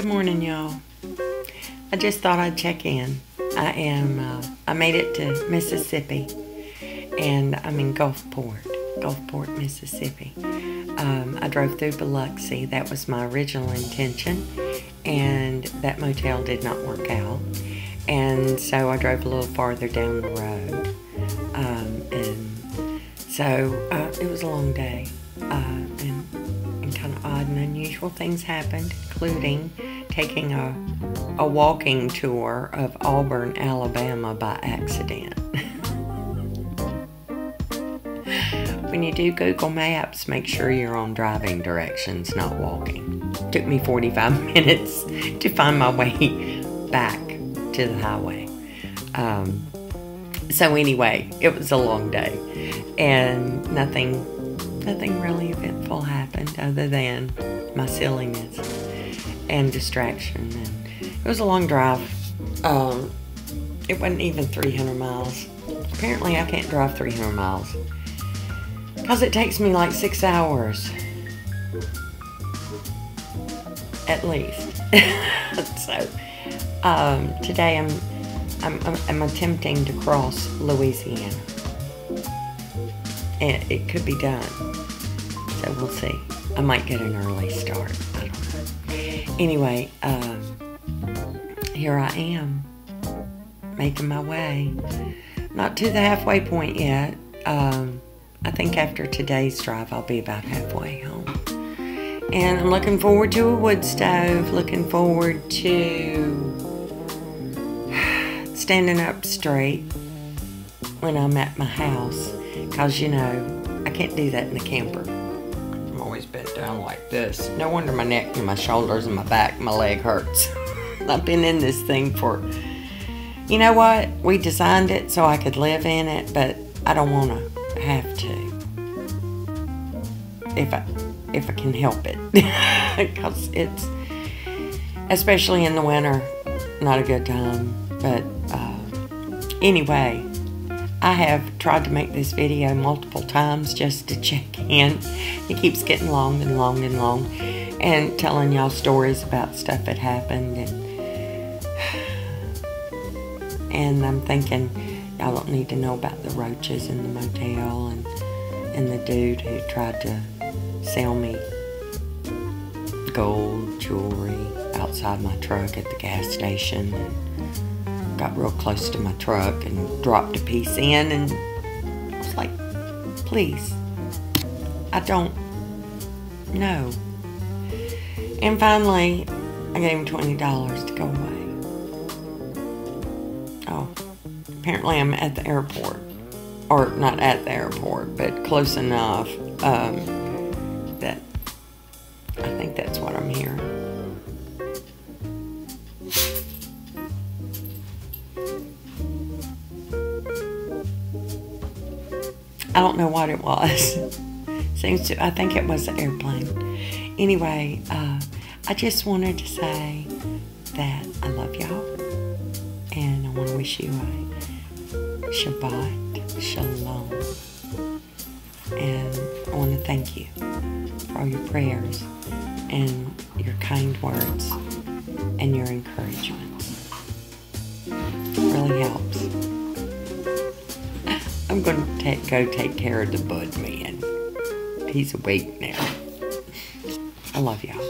Good morning, y'all. I just thought I'd check in. I am, uh, I made it to Mississippi, and I'm in Gulfport, Gulfport, Mississippi. Um, I drove through Biloxi. That was my original intention, and that motel did not work out. And so I drove a little farther down the road. Um, and so uh, it was a long day, uh, and, and kind of odd and unusual things happened, including taking a, a walking tour of Auburn, Alabama by accident. when you do Google Maps, make sure you're on driving directions, not walking. Took me 45 minutes to find my way back to the highway. Um, so anyway, it was a long day, and nothing, nothing really eventful happened other than my silliness and distraction. And it was a long drive. Um, it wasn't even 300 miles. Apparently, I can't drive 300 miles because it takes me like six hours at least. so um, today I'm, I'm I'm attempting to cross Louisiana, and it could be done. So we'll see. I might get an early start. Anyway, um, here I am, making my way. Not to the halfway point yet. Um, I think after today's drive, I'll be about halfway home. And I'm looking forward to a wood stove, looking forward to standing up straight when I'm at my house. Because, you know, I can't do that in the camper. Down like this. No wonder my neck and my shoulders and my back, my leg hurts. I've been in this thing for, you know what? We designed it so I could live in it, but I don't want to have to. If I, if I can help it. Because it's, especially in the winter, not a good time. But uh, anyway, I have tried to make this video multiple times just to check in. It keeps getting long and long and long. And telling y'all stories about stuff that happened. And, and I'm thinking, y'all don't need to know about the roaches in the motel and, and the dude who tried to sell me gold jewelry outside my truck at the gas station and got real close to my truck and dropped a piece in and I was like, please, I don't know. And finally, I gave him $20 to go away. Oh, apparently I'm at the airport. Or not at the airport, but close enough um, that I think that's what I'm hearing. I don't know what it was. Seems to, I think it was the airplane. Anyway, uh, I just wanted to say that I love y'all. And I want to wish you a Shabbat Shalom. And I want to thank you for all your prayers and your kind words and your encouragement. It really helps. I'm going to take, go take care of the bud man. He's awake now. I love y'all.